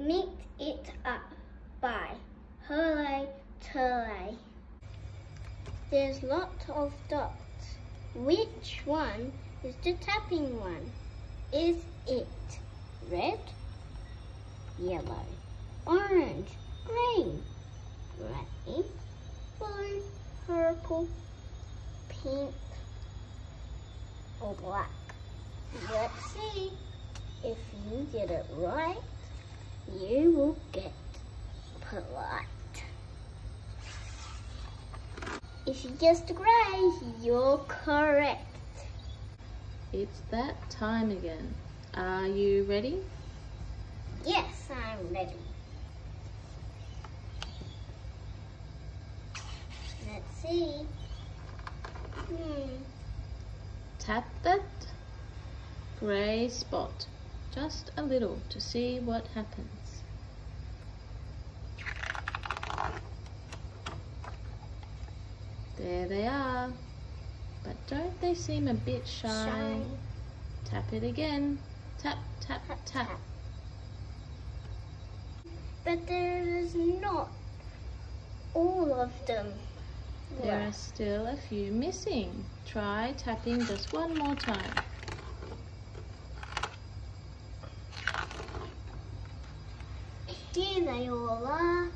Mix it up by Hervé Tullet. There's lots of dots. Which one is the tapping one? Is it red, yellow, orange, green, grey, blue, purple, pink, or black? Let's see. If you get it right, you will get polite. If you guessed grey, you're correct. It's that time again. Are you ready? Yes, I'm ready. Let's see. Hmm. Tap that grey spot just a little to see what happens. There they are. But don't they seem a bit shy? Shy. Tap it again. Tap, tap, Tap, tap. tap. But there is not all of them. There are still a few missing. Try tapping just one more time. Here they all are.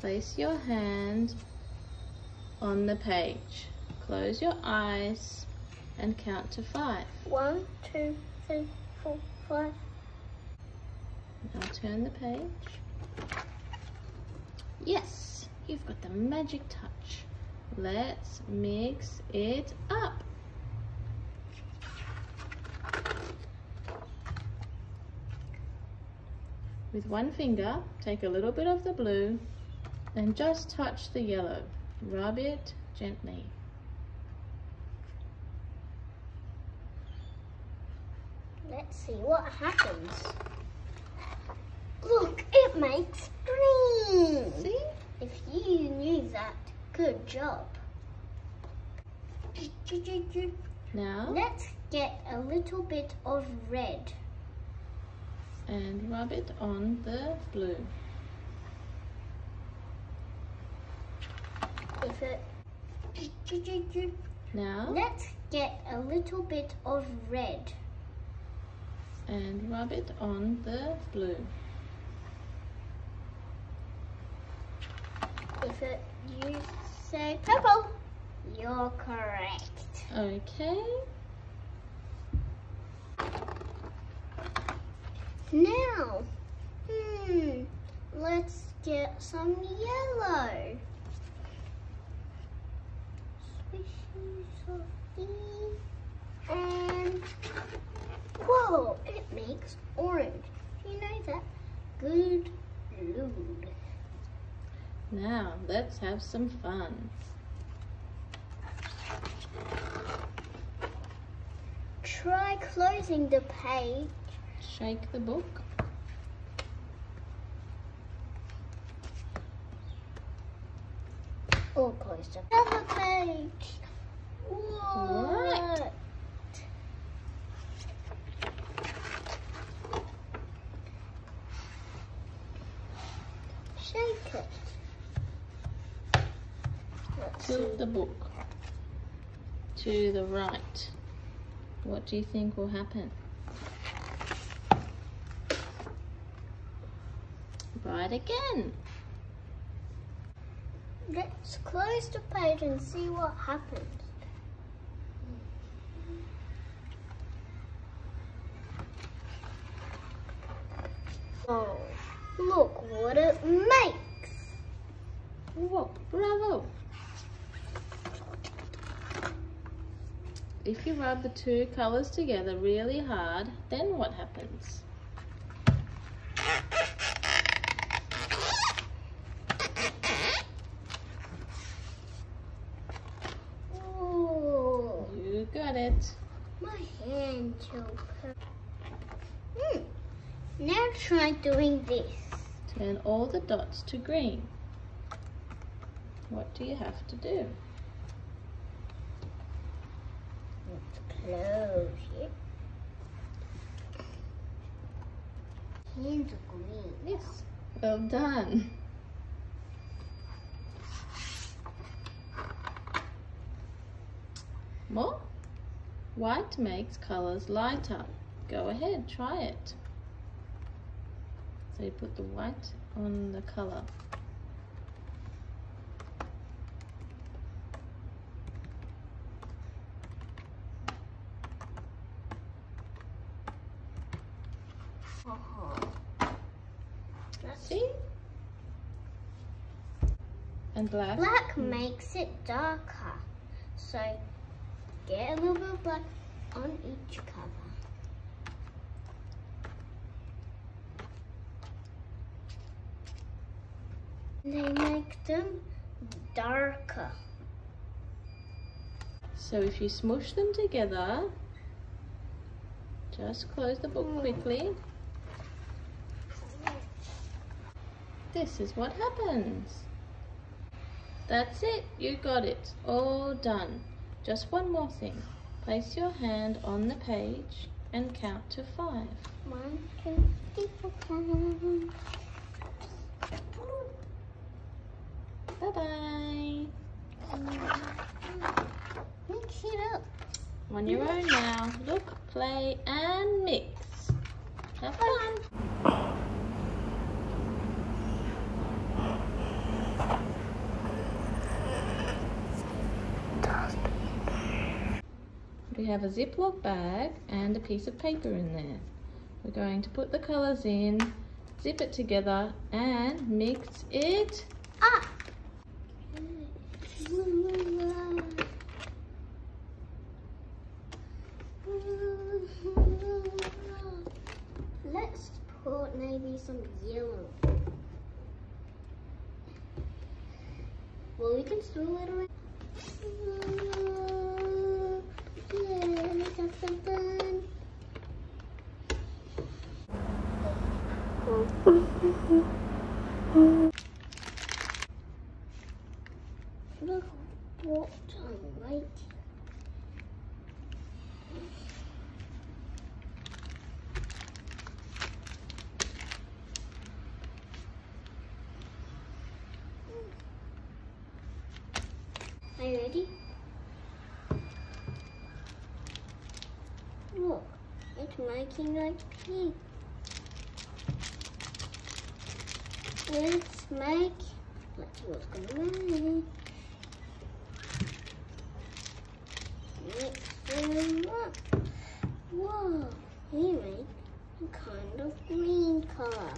Place your hand on the page. Close your eyes and count to five. One, two, three, four, five. Now turn the page. Yes, you've got the magic touch. Let's mix it up. With one finger, take a little bit of the blue and just touch the yellow. Rub it gently. Let's see what happens. Look, it makes green. See? If you knew that, good job. Now, Let's get a little bit of red. And rub it on the blue. If it Now, Let's get a little bit of red. and rub it on the blue. If it you say purple, you're correct. Okay. Now, hmm, let's get some yellow. Swishy, softy, and whoa, it makes orange. You know that? Good lord. Now, let's have some fun. Try closing the page. Shake the book. Or close the other page. What? Shake it. Let's Tilt see. the book to the right. What do you think will happen? Right again. Let's close the page and see what happens. Oh, look what it makes. Whoa, bravo. If you rub the two colors together really hard, then what happens? Ooh, You got it. My hand choker. Hmm. Now try doing this. Turn all the dots to green. What do you have to do? Let's close it. hands green. Yes. Well done. More? White makes colours lighter. Go ahead, try it. So you put the white on the. Uh-huh. See? And black? Black makes it darker. So get a little bit of black on each cover. They make them darker. So if you smush them together, just close the book Mm. quickly. This is what happens. That's it, you got it, all done. Just one more thing. Place your hand on the page and count to five. One, two, three, four, five. Bye-bye. Mix it up. On your own now. Look, play and mix. Have fun. Have a Ziploc bag and a piece of paper in there. We're going to put the colours in, zip it together and mix it Up. Let's put maybe some yellow. Well, we can swirl it around. Yeah, let's have some fun. Look what I'm writing. Are you ready? Look, making like pink. Let's make, let's see what's going on. Mix them up. Whoa, he made a kind of green color.